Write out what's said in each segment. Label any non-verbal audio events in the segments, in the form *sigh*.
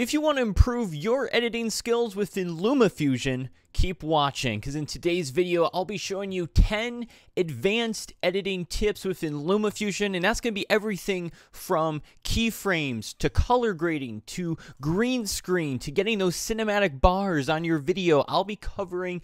If you want to improve your editing skills within LumaFusion, keep watching because in today's video, I'll be showing you 10 advanced editing tips within LumaFusion, and that's going to be everything from keyframes to color grading to green screen to getting those cinematic bars on your video. I'll be covering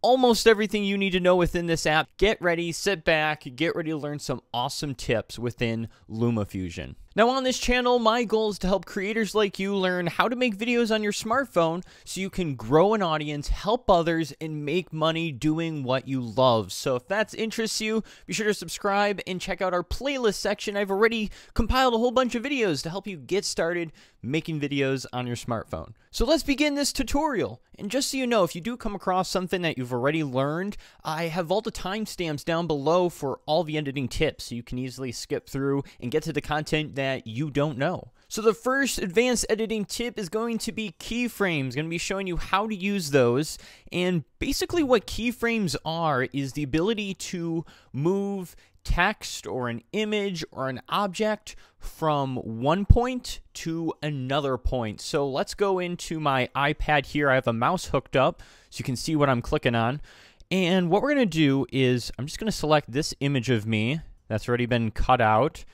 almost everything you need to know within this app. Get ready, sit back, get ready to learn some awesome tips within LumaFusion. Now, on this channel, my goal is to help creators like you learn how to make videos on your smartphone so you can grow an audience, help others, and make money doing what you love. So, if that interests you, be sure to subscribe and check out our playlist section. I've already compiled a whole bunch of videos to help you get started making videos on your smartphone. So, let's begin this tutorial. And just so you know, if you do come across something that you've already learned, I have all the timestamps down below for all the editing tips so you can easily skip through and get to the content that you don't know. So the first advanced editing tip is going to be keyframes. Going to be showing you how to use those. And basically what keyframes are is the ability to move text or an image or an object from one point to another point. So let's go into my iPad here. I have a mouse hooked up so you can see what I'm clicking on. And what we're going to do is I'm just going to select this image of me that's already been cut out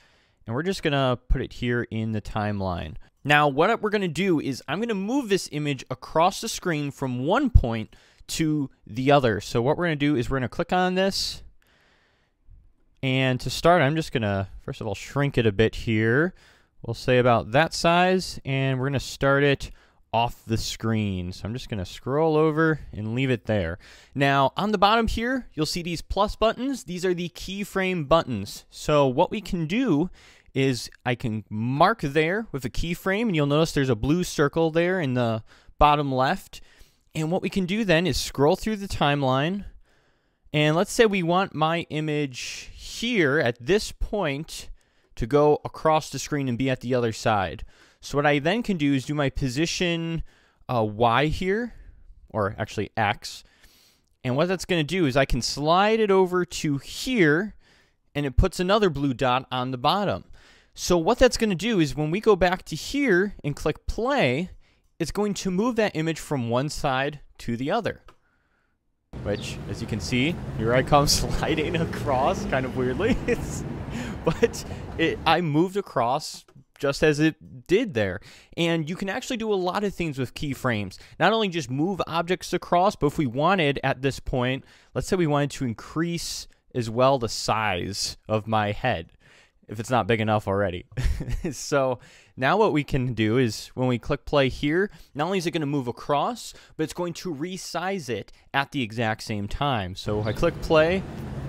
and we're just gonna put it here in the timeline. Now, what we're gonna do is I'm gonna move this image across the screen from one point to the other. So what we're gonna do is we're gonna click on this, and to start, I'm just gonna, first of all, shrink it a bit here. We'll say about that size, and we're gonna start it off the screen. So I'm just going to scroll over and leave it there. Now, on the bottom here, you'll see these plus buttons. These are the keyframe buttons. So what we can do is I can mark there with a keyframe, and you'll notice there's a blue circle there in the bottom left. And what we can do then is scroll through the timeline, and let's say we want my image here at this point to go across the screen and be at the other side. So what I then can do is do my position uh, Y here, or actually X, and what that's going to do is I can slide it over to here, and it puts another blue dot on the bottom. So what that's going to do is when we go back to here and click play, it's going to move that image from one side to the other. Which, as you can see, here I come *laughs* sliding across kind of weirdly. *laughs* but it, I moved across just as it did there. And you can actually do a lot of things with keyframes. Not only just move objects across, but if we wanted at this point, let's say we wanted to increase as well the size of my head if it's not big enough already. *laughs* so now what we can do is when we click play here, not only is it going to move across, but it's going to resize it at the exact same time. So I click play,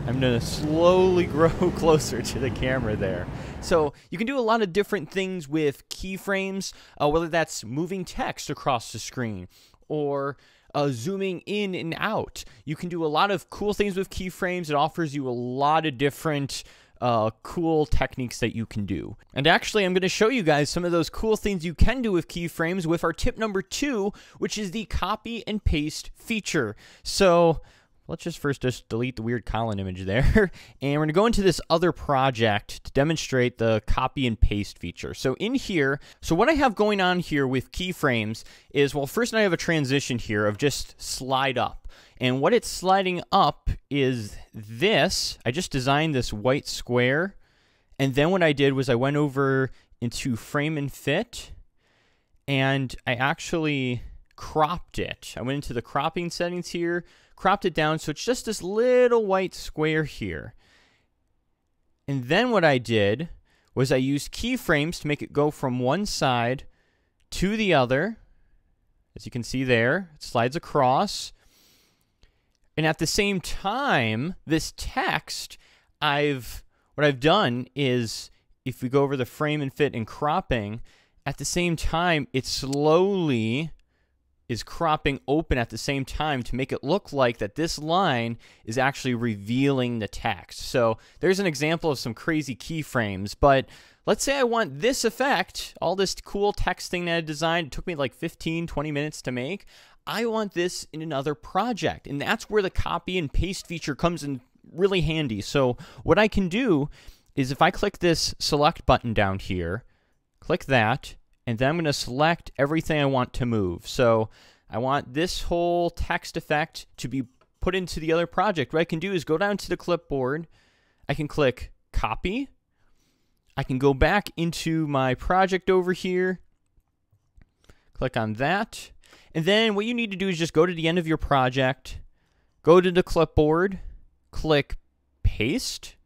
I'm going to slowly *laughs* grow closer to the camera there. So you can do a lot of different things with keyframes, uh, whether that's moving text across the screen or uh, zooming in and out. You can do a lot of cool things with keyframes. It offers you a lot of different uh, cool techniques that you can do. And actually, I'm going to show you guys some of those cool things you can do with keyframes with our tip number two, which is the copy and paste feature. So let's just first just delete the weird Collin image there. *laughs* and we're going to go into this other project to demonstrate the copy and paste feature. So in here, so what I have going on here with keyframes is, well, first I have a transition here of just slide up. And what it's sliding up is this. I just designed this white square. And then what I did was I went over into frame and fit. And I actually cropped it. I went into the cropping settings here, cropped it down so it's just this little white square here. And then what I did was I used keyframes to make it go from one side to the other. As you can see there, it slides across. And at the same time, this text, I've what I've done is if we go over the frame and fit and cropping, at the same time, it slowly is cropping open at the same time to make it look like that this line is actually revealing the text. So there's an example of some crazy keyframes, but let's say I want this effect, all this cool text thing that I designed, it took me like 15, 20 minutes to make. I want this in another project. And that's where the copy and paste feature comes in really handy. So what I can do is if I click this select button down here, click that, and then I'm going to select everything I want to move. So I want this whole text effect to be put into the other project. What I can do is go down to the clipboard. I can click copy. I can go back into my project over here. Click on that. And then what you need to do is just go to the end of your project, go to the clipboard, click paste.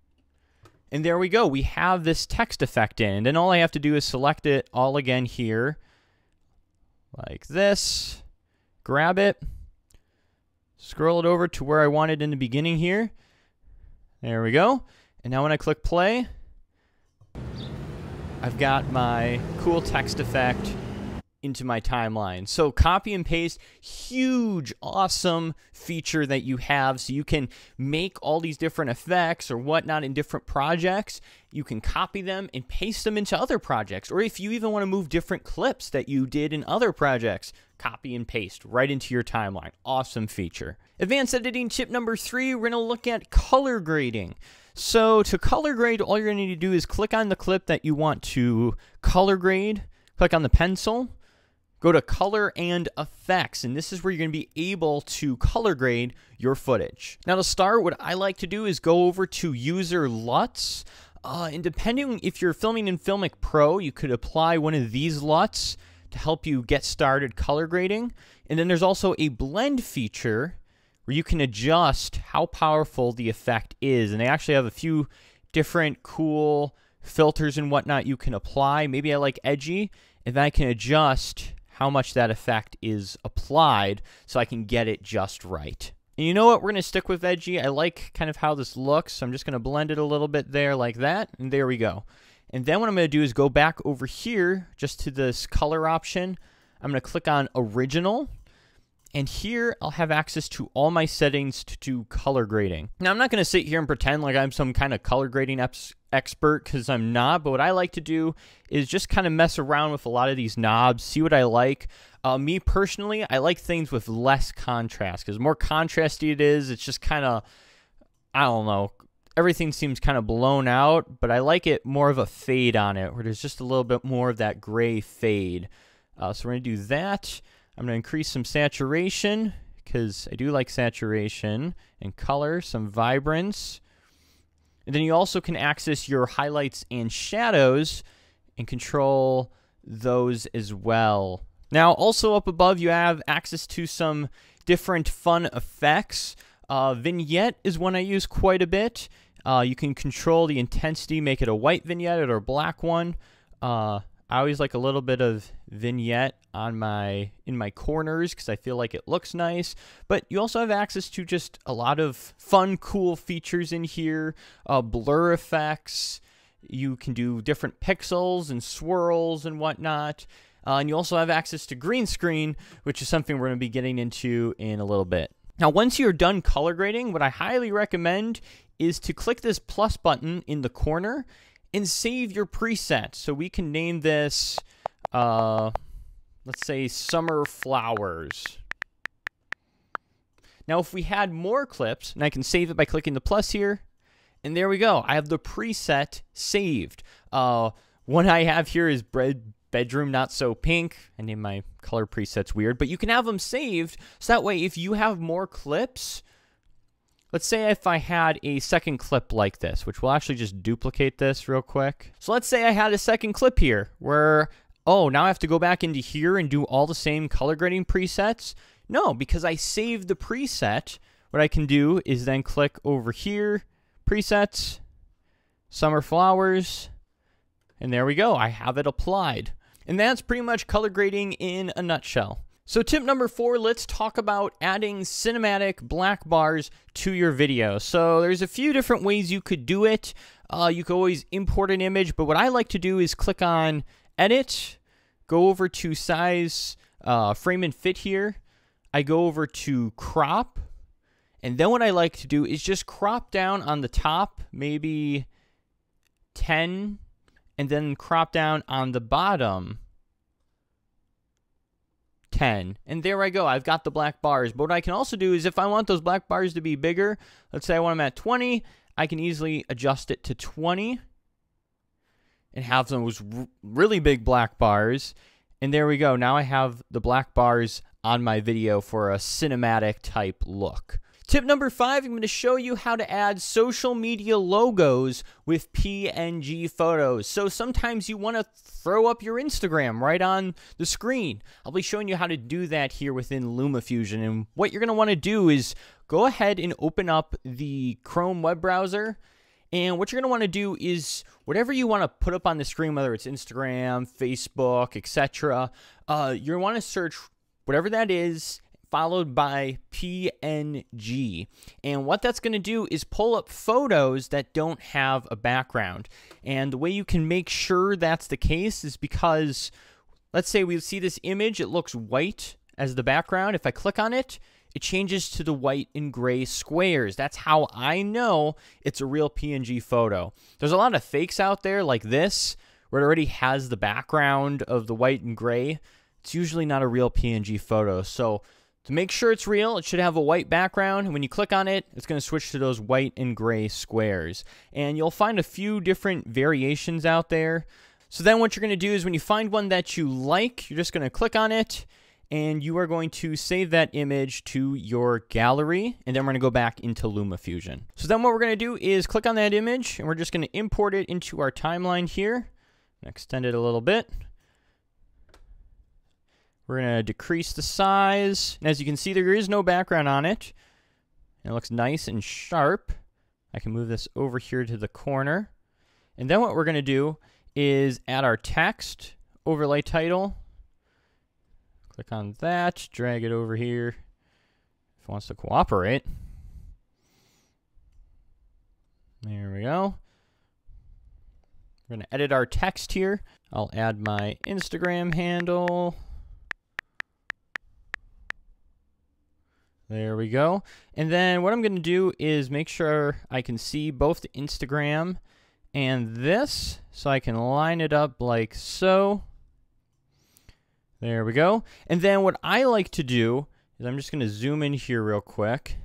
And there we go. We have this text effect in. And all I have to do is select it all again here, like this. Grab it. Scroll it over to where I wanted in the beginning here. There we go. And now when I click play, I've got my cool text effect into my timeline. So copy and paste, huge, awesome feature that you have. So you can make all these different effects or whatnot in different projects. You can copy them and paste them into other projects. Or if you even want to move different clips that you did in other projects, copy and paste right into your timeline. Awesome feature. Advanced editing tip number three, we're going to look at color grading. So to color grade, all you're going to need to do is click on the clip that you want to color grade, click on the pencil, Go to color and effects, and this is where you're going to be able to color grade your footage. Now to start, what I like to do is go over to user LUTs, uh, and depending if you're filming in Filmic Pro, you could apply one of these LUTs to help you get started color grading. And then there's also a blend feature where you can adjust how powerful the effect is. And they actually have a few different cool filters and whatnot you can apply. Maybe I like edgy, and then I can adjust how much that effect is applied so I can get it just right. And you know what? We're going to stick with Veggie. I like kind of how this looks. So I'm just going to blend it a little bit there like that. And there we go. And then what I'm going to do is go back over here just to this color option. I'm going to click on original. And here I'll have access to all my settings to do color grading. Now I'm not going to sit here and pretend like I'm some kind of color grading expert because I'm not, but what I like to do is just kind of mess around with a lot of these knobs, see what I like. Uh, me personally, I like things with less contrast because more contrasty it is, it's just kind of, I don't know, everything seems kind of blown out, but I like it more of a fade on it where there's just a little bit more of that gray fade. Uh, so we're going to do that. I'm going to increase some saturation because I do like saturation and color, some vibrance. And then you also can access your highlights and shadows and control those as well. Now, also up above, you have access to some different fun effects. Uh, vignette is one I use quite a bit. Uh, you can control the intensity, make it a white vignette or a black one. Uh, I always like a little bit of vignette on my in my corners because I feel like it looks nice. But you also have access to just a lot of fun, cool features in here. Uh, blur effects. You can do different pixels and swirls and whatnot. Uh, and you also have access to green screen, which is something we're going to be getting into in a little bit. Now, once you're done color grading, what I highly recommend is to click this plus button in the corner and save your preset. So we can name this, uh, let's say, Summer Flowers. Now, if we had more clips, and I can save it by clicking the plus here, and there we go. I have the preset saved. Uh, one I have here is bread bedroom not so pink. I name my color presets weird, but you can have them saved so that way if you have more clips, Let's say if I had a second clip like this, which we'll actually just duplicate this real quick. So let's say I had a second clip here where, oh, now I have to go back into here and do all the same color grading presets. No, because I saved the preset, what I can do is then click over here, presets, summer flowers, and there we go. I have it applied. And that's pretty much color grading in a nutshell. So tip number four, let's talk about adding cinematic black bars to your video. So there's a few different ways you could do it. Uh, you could always import an image, but what I like to do is click on Edit, go over to Size, uh, Frame and Fit here. I go over to Crop, and then what I like to do is just crop down on the top, maybe 10, and then crop down on the bottom 10. And there I go. I've got the black bars. But what I can also do is if I want those black bars to be bigger, let's say I want them at 20, I can easily adjust it to 20 and have those really big black bars. And there we go. Now I have the black bars on my video for a cinematic type look. Tip number five, I'm going to show you how to add social media logos with PNG photos. So sometimes you want to throw up your Instagram right on the screen. I'll be showing you how to do that here within LumaFusion. And what you're going to want to do is go ahead and open up the Chrome web browser. And what you're going to want to do is whatever you want to put up on the screen, whether it's Instagram, Facebook, etc., uh, you want to search whatever that is followed by PNG. And what that's going to do is pull up photos that don't have a background. And the way you can make sure that's the case is because, let's say we see this image, it looks white as the background. If I click on it, it changes to the white and gray squares. That's how I know it's a real PNG photo. There's a lot of fakes out there like this, where it already has the background of the white and gray. It's usually not a real PNG photo. So to make sure it's real, it should have a white background. When you click on it, it's going to switch to those white and gray squares. And you'll find a few different variations out there. So then what you're going to do is when you find one that you like, you're just going to click on it and you are going to save that image to your gallery and then we're going to go back into LumaFusion. So then what we're going to do is click on that image and we're just going to import it into our timeline here. Extend it a little bit. We're going to decrease the size. And as you can see, there is no background on it. It looks nice and sharp. I can move this over here to the corner. And then what we're going to do is add our text, overlay title. Click on that, drag it over here if it wants to cooperate. There we go. We're going to edit our text here. I'll add my Instagram handle. There we go. And then what I'm going to do is make sure I can see both the Instagram and this. So I can line it up like so. There we go. And then what I like to do is I'm just going to zoom in here real quick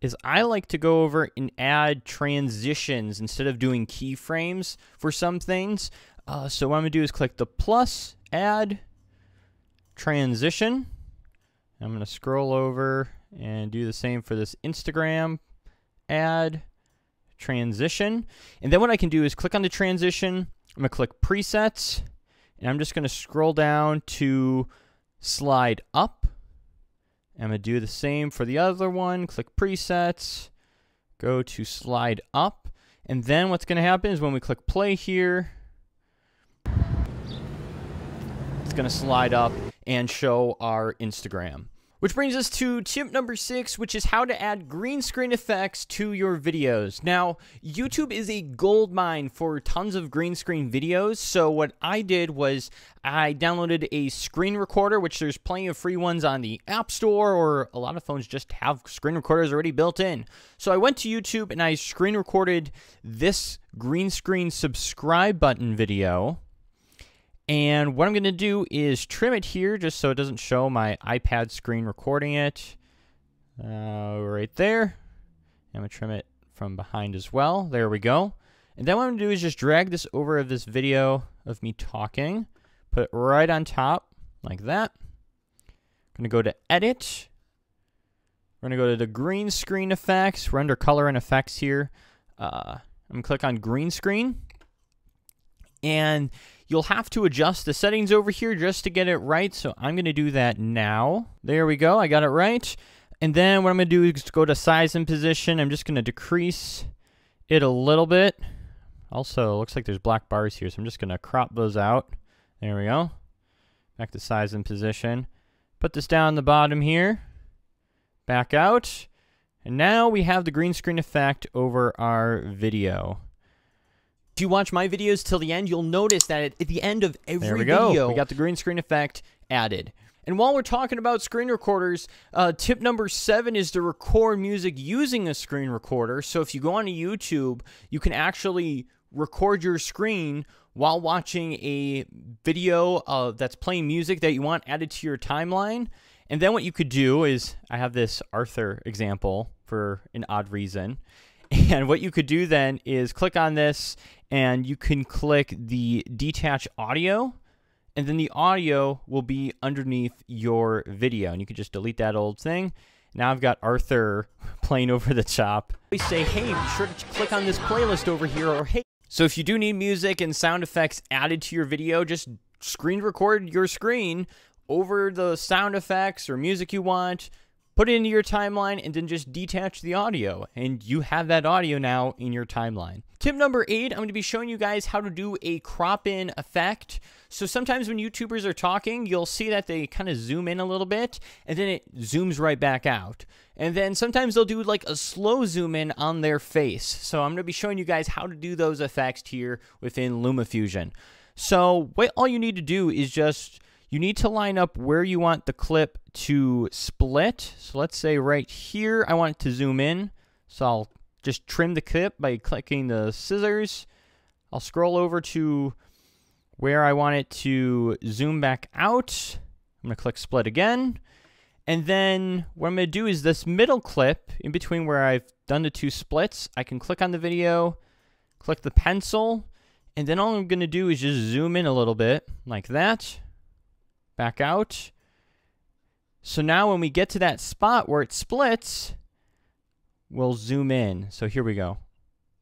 is I like to go over and add transitions instead of doing keyframes for some things. Uh, so what I'm going to do is click the plus, add, transition. I'm going to scroll over and do the same for this Instagram add transition. And then what I can do is click on the transition. I'm going to click presets and I'm just going to scroll down to slide up. I'm going to do the same for the other one. Click presets, go to slide up. And then what's going to happen is when we click play here, it's going to slide up and show our Instagram. Which brings us to tip number six, which is how to add green screen effects to your videos. Now, YouTube is a gold mine for tons of green screen videos. So what I did was I downloaded a screen recorder, which there's plenty of free ones on the App Store, or a lot of phones just have screen recorders already built in. So I went to YouTube and I screen recorded this green screen subscribe button video and what I'm going to do is trim it here just so it doesn't show my iPad screen recording it. Uh, right there. I'm going to trim it from behind as well. There we go. And then what I'm going to do is just drag this over of this video of me talking. Put it right on top like that. I'm going to go to Edit. We're going to go to the green screen effects. We're under color and effects here. Uh, I'm going to click on green screen. And You'll have to adjust the settings over here just to get it right, so I'm going to do that now. There we go, I got it right. And then what I'm going to do is go to size and position. I'm just going to decrease it a little bit. Also, looks like there's black bars here, so I'm just going to crop those out. There we go. Back to size and position. Put this down the bottom here. Back out. And now we have the green screen effect over our video. If you watch my videos till the end, you'll notice that at the end of every there we video, go. we got the green screen effect added. And while we're talking about screen recorders, uh, tip number seven is to record music using a screen recorder. So if you go onto YouTube, you can actually record your screen while watching a video uh, that's playing music that you want added to your timeline. And then what you could do is, I have this Arthur example for an odd reason. And what you could do then is click on this and you can click the detach audio and then the audio will be underneath your video. And you can just delete that old thing. Now I've got Arthur *laughs* playing over the top. We say, hey, be sure to click on this playlist over here, or hey. So if you do need music and sound effects added to your video, just screen record your screen over the sound effects or music you want, put it into your timeline, and then just detach the audio. And you have that audio now in your timeline. Tip number eight, I'm going to be showing you guys how to do a crop in effect. So sometimes when YouTubers are talking, you'll see that they kind of zoom in a little bit and then it zooms right back out. And then sometimes they'll do like a slow zoom in on their face. So I'm going to be showing you guys how to do those effects here within LumaFusion. So what all you need to do is just you need to line up where you want the clip to split. So let's say right here, I want it to zoom in. So I'll just trim the clip by clicking the scissors. I'll scroll over to where I want it to zoom back out. I'm to click split again. And then what I'm to do is this middle clip in between where I've done the two splits, I can click on the video, click the pencil, and then all I'm to do is just zoom in a little bit like that back out. So now when we get to that spot where it splits, we'll zoom in. So here we go.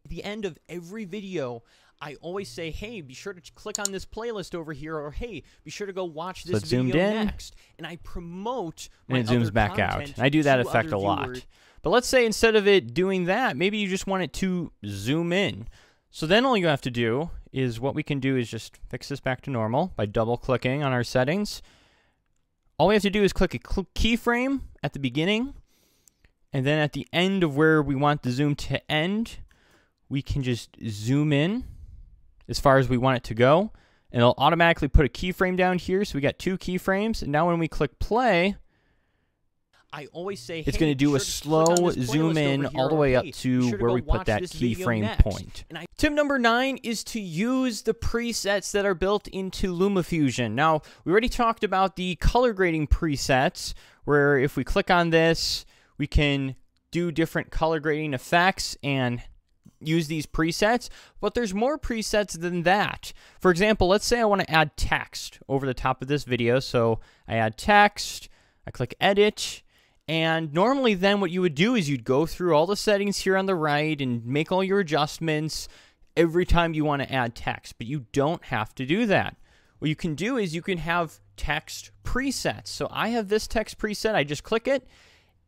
At the end of every video, I always say, hey, be sure to click on this playlist over here, or hey, be sure to go watch this so video in. next. And I promote and it zooms back out. I do that effect a lot. But let's say instead of it doing that, maybe you just want it to zoom in. So then all you have to do is what we can do is just fix this back to normal by double clicking on our settings. All we have to do is click a keyframe at the beginning and then at the end of where we want the zoom to end, we can just zoom in as far as we want it to go. And it'll automatically put a keyframe down here. So we got two keyframes. And now when we click play, I always say it's going to do sure a slow zoom in all the way up to sure where we put that keyframe point. I, tip number nine is to use the presets that are built into LumaFusion. Now, we already talked about the color grading presets, where if we click on this, we can do different color grading effects and use these presets, but there's more presets than that. For example, let's say I want to add text over the top of this video. So I add text, I click edit, and normally, then what you would do is you'd go through all the settings here on the right and make all your adjustments every time you want to add text, but you don't have to do that. What you can do is you can have text presets. So I have this text preset, I just click it,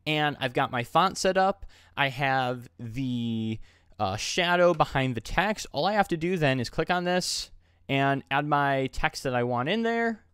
and I've got my font set up. I have the uh, shadow behind the text. All I have to do then is click on this and add my text that I want in there,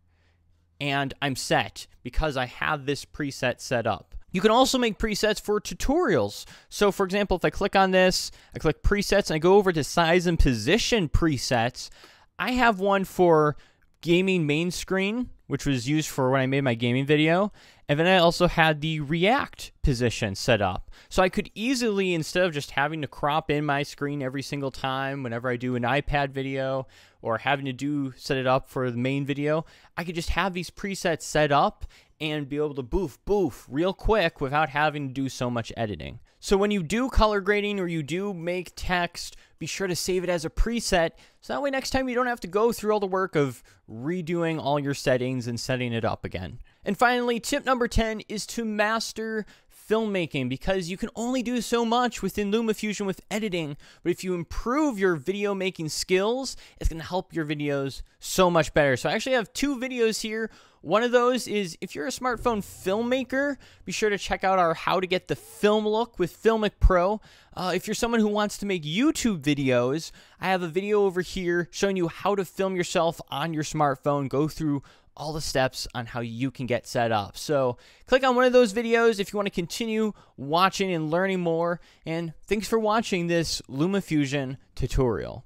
and I'm set because I have this preset set up. You can also make presets for tutorials. So for example, if I click on this, I click presets and I go over to size and position presets, I have one for gaming main screen, which was used for when I made my gaming video. And then I also had the react position set up. So I could easily, instead of just having to crop in my screen every single time whenever I do an iPad video or having to do set it up for the main video, I could just have these presets set up and be able to boof boof real quick without having to do so much editing. So when you do color grading or you do make text, be sure to save it as a preset so that way next time you don't have to go through all the work of redoing all your settings and setting it up again. And finally, tip number 10 is to master filmmaking because you can only do so much within LumaFusion with editing, but if you improve your video making skills, it's going to help your videos so much better. So I actually have two videos here. One of those is if you're a smartphone filmmaker, be sure to check out our How to Get the Film Look with Filmic Pro. Uh, if you're someone who wants to make YouTube videos, I have a video over here showing you how to film yourself on your smartphone. Go through all the steps on how you can get set up. So click on one of those videos if you want to continue watching and learning more. And thanks for watching this LumaFusion tutorial.